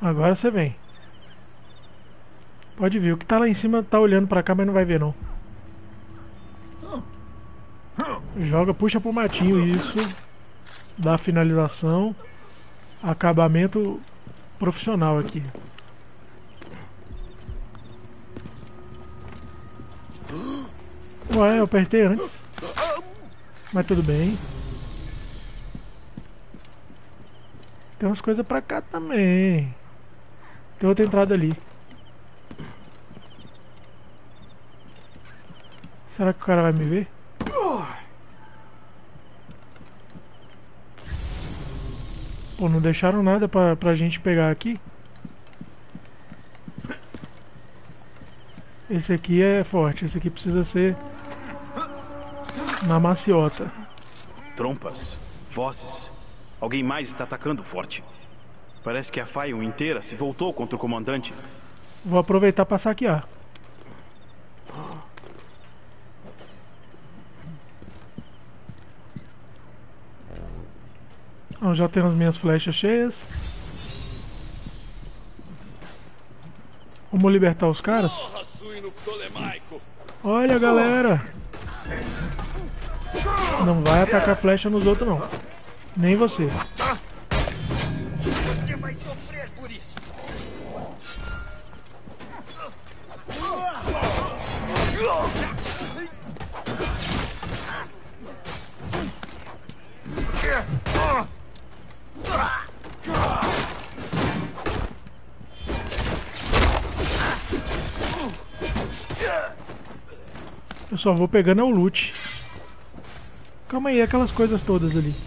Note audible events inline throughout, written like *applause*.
Agora você vem. Pode vir. O que tá lá em cima tá olhando pra cá, mas não vai ver não. Joga, puxa pro matinho isso. Dá finalização. Acabamento profissional aqui. Ué, eu apertei antes. Mas tudo bem. Tem umas coisas pra cá também. Tem outra entrada ali. Será que o cara vai me ver? Pô, não deixaram nada pra, pra gente pegar aqui. Esse aqui é forte, esse aqui precisa ser na maciota. Trompas, vozes. Alguém mais está atacando forte. Parece que a Fayon inteira se voltou contra o comandante. Vou aproveitar para saquear. Então, já tenho as minhas flechas cheias. Vamos libertar os caras? Olha, galera! Não vai atacar flecha nos outros, não. Nem você. Você Eu só vou pegando é o loot. Calma aí, aquelas coisas todas ali. *laughs*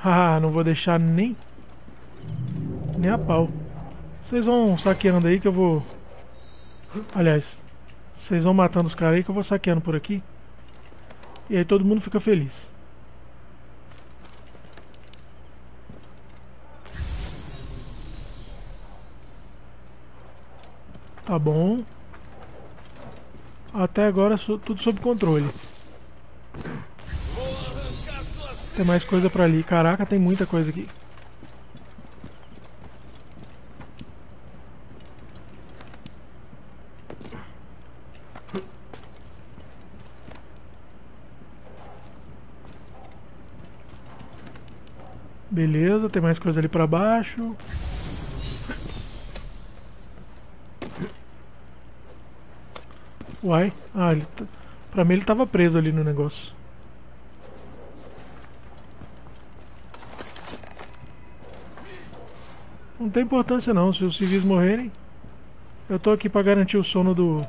Ah, não vou deixar nem... Nem a pau. Vocês vão saqueando aí que eu vou... Aliás, vocês vão matando os caras aí que eu vou saqueando por aqui. E aí todo mundo fica feliz. Tá bom. Até agora tudo sob controle. Tem mais coisa pra ali. Caraca, tem muita coisa aqui. Beleza, tem mais coisa ali pra baixo. Uai, ah, ele tá... pra mim ele tava preso ali no negócio. Não tem importância não, se os civis morrerem, eu tô aqui pra garantir o sono do,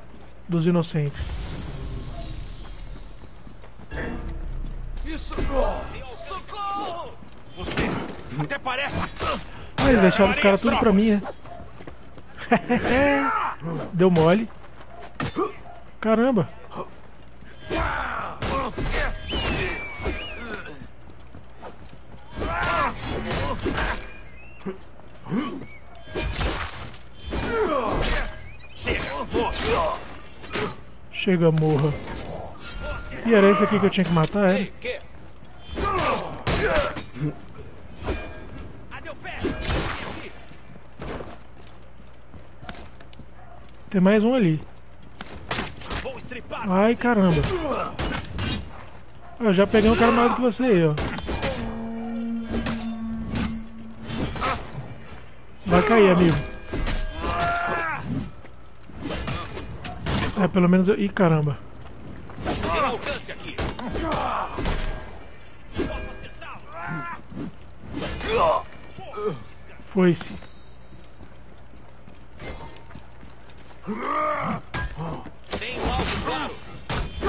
dos inocentes. Isso! Socorro! Você até parece. Ah, eles deixaram os caras tudo pra mim, né? Deu mole. Caramba! Chega, morra. E era esse aqui que eu tinha que matar, é? Tem mais um ali. Ai, caramba. Eu já peguei um cara maior do que você aí, ó. Vai cair, amigo. É, pelo menos eu... Ih, caramba. Foi-se.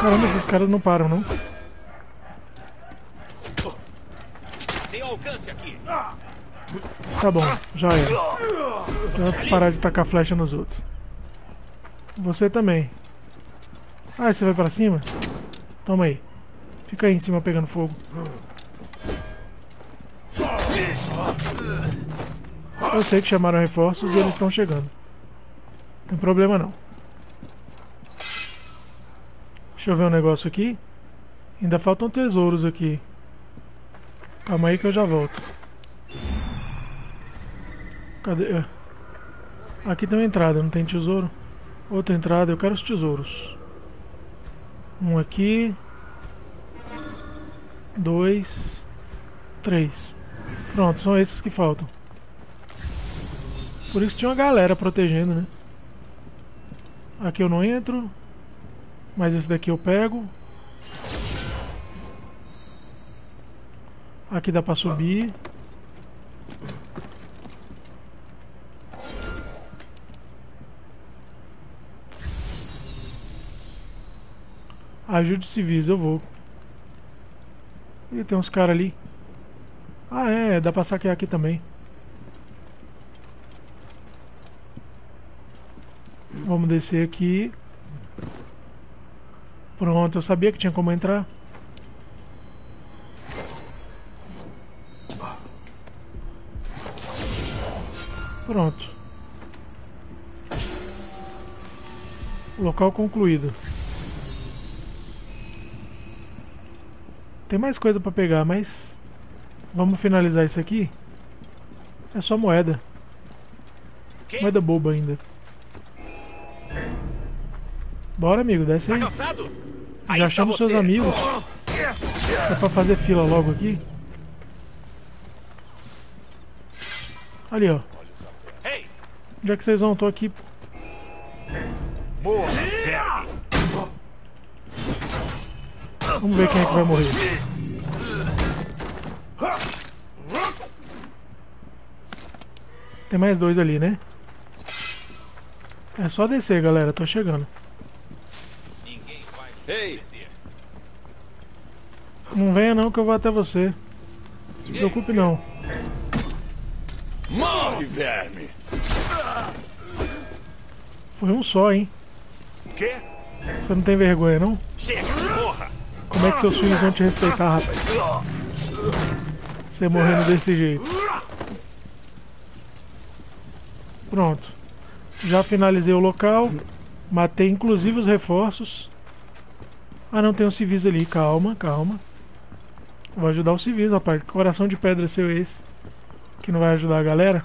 Caramba, esses caras não param, não. Tem alcance aqui. Tá bom, já é. Vou parar de tacar flecha nos outros. Você também. Ah, você vai pra cima? Toma aí. Fica aí em cima pegando fogo. Eu sei que chamaram reforços e eles estão chegando. Tem problema não. Deixa eu ver um negócio aqui. Ainda faltam tesouros aqui. Calma aí que eu já volto. Cadê? É. Aqui tem uma entrada, não tem tesouro? Outra entrada, eu quero os tesouros. Um aqui. Dois. Três. Pronto, são esses que faltam. Por isso tinha uma galera protegendo, né? Aqui eu não entro. Mas esse daqui eu pego. Aqui dá pra subir. Ajude civis, eu vou. E tem uns caras ali. Ah é, dá pra saquear aqui também. Vamos descer aqui. Pronto, eu sabia que tinha como entrar. Pronto. Local concluído. Tem mais coisa pra pegar, mas... Vamos finalizar isso aqui. É só moeda. Moeda boba ainda. Bora, amigo, desce aí. Tá? Já chama seus amigos. É pra fazer fila logo aqui. Ali, ó. Onde é que vocês vão? Tô aqui. Vamos ver quem é que vai morrer. Tem mais dois ali, né? É só descer, galera. Tô chegando. Ei, Não venha não que eu vou até você. Não se preocupe não. morre, verme. Foi um só, hein? Quê? Você não tem vergonha, não? Chega, morra. Como é que seus filhos vão te respeitar, rapaz? Você morrendo desse jeito. Pronto. Já finalizei o local. Matei inclusive os reforços. Ah não, tem um civis ali. Calma, calma. Vou ajudar o civis, rapaz. Que coração de pedra seu esse? Que não vai ajudar a galera?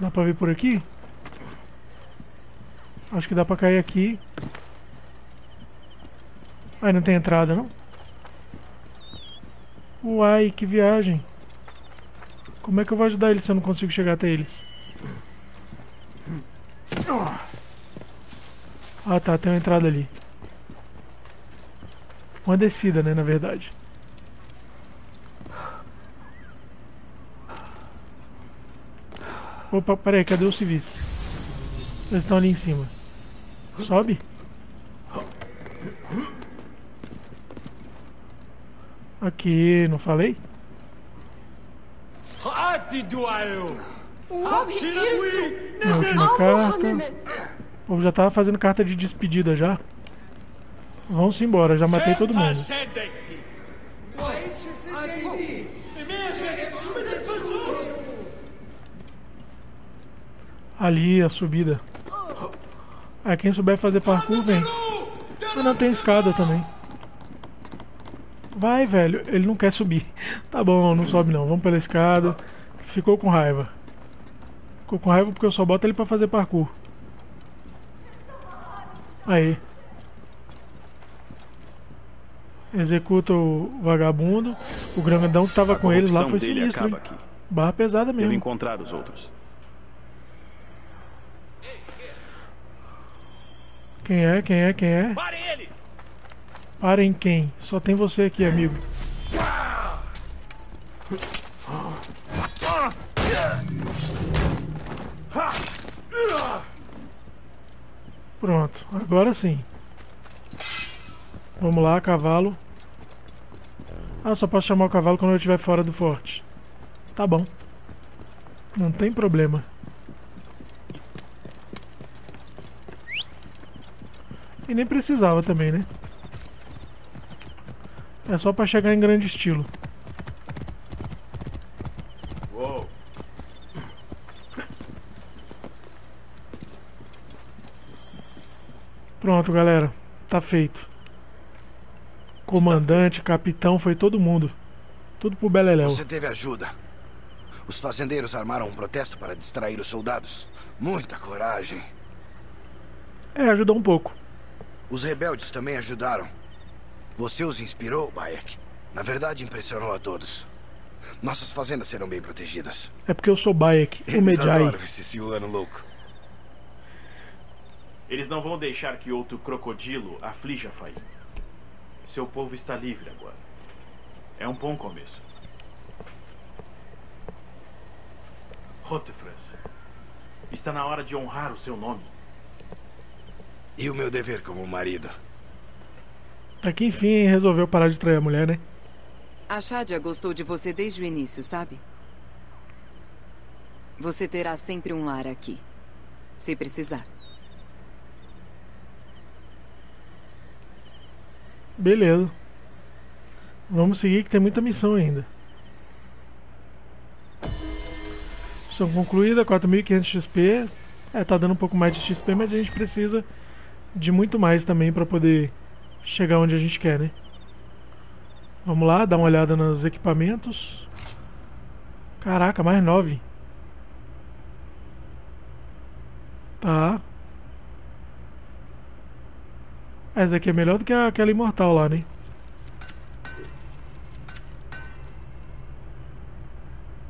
Dá pra vir por aqui? Acho que dá pra cair aqui. Ai, não tem entrada, não? Uai, que viagem. Como é que eu vou ajudar eles se eu não consigo chegar até eles? Ah tá, tem uma entrada ali. Uma descida, né, na verdade. Opa, peraí, cadê os civis? Eles estão ali em cima. Sobe. Aqui, não falei? Não, aqui na carta. Povo já tava fazendo carta de despedida já. Vamos embora, já matei todo mundo. Ali, a subida. Ah, quem souber fazer parkour, vem. Ah, não, tem escada também. Vai, velho. Ele não quer subir. *laughs* Tá bom, não sobe não. Vamos pela escada. Ficou com raiva. Ficou com raiva porque eu só boto ele pra fazer parkour. Aí. Executa o vagabundo. O grandão que tava com eles lá foi dele sinistro. acaba hein? aqui. Barra pesada Devo mesmo. encontrar os outros. Quem é? Quem é? Quem é? Parem ele. Parem quem? Só tem você aqui, amigo. Pronto, agora sim. Vamos lá, cavalo. Ah, só posso chamar o cavalo quando eu estiver fora do forte. Tá bom. Não tem problema. E nem precisava também, né? É só pra chegar em grande estilo. Uou. Pronto, galera. Tá feito. Comandante, capitão, foi todo mundo. Tudo pro Beleléu. Você teve ajuda. Os fazendeiros armaram um protesto para distrair os soldados. Muita coragem. É, ajudou um pouco. Os rebeldes também ajudaram. Você os inspirou, Bayek. Na verdade, impressionou a todos. Nossas fazendas serão bem protegidas. É porque eu sou Bayek, o Eles Medjai. adoram esse Silano louco. Eles não vão deixar que outro crocodilo aflija Fai. Seu povo está livre agora. É um bom começo. Rotefras, está na hora de honrar o seu nome. E o meu dever como marido. Aqui enfim resolveu parar de trair a mulher, né? A Shadia gostou de você desde o início, sabe? Você terá sempre um lar aqui. Se precisar. Beleza. Vamos seguir que tem muita missão ainda. Missão concluída, 4.500 XP. É, tá dando um pouco mais de XP, mas a gente precisa de muito mais também para poder chegar onde a gente quer, né? Vamos lá, dar uma olhada nos equipamentos. Caraca, mais 9. Tá. Essa daqui é melhor do que aquela imortal lá, né?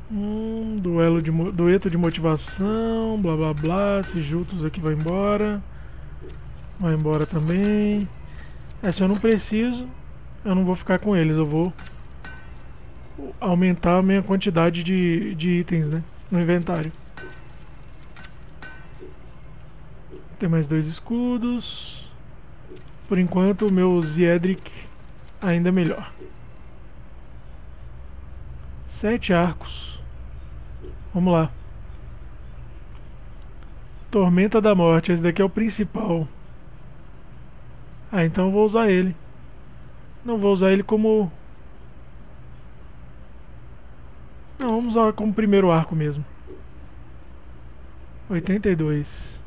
Hum, duelo de dueto de motivação, blá blá blá. Esses juntos aqui vai embora. Vai embora também. Essa eu não preciso. Eu não vou ficar com eles. Eu vou aumentar a minha quantidade de, de itens, né? No inventário. Tem mais dois escudos. Por enquanto, o meu Ziedric ainda é melhor. Sete arcos. Vamos lá. Tormenta da Morte. Esse daqui é o principal. Ah, então eu vou usar ele. Não vou usar ele como... Não, vamos usar como primeiro arco mesmo. 82.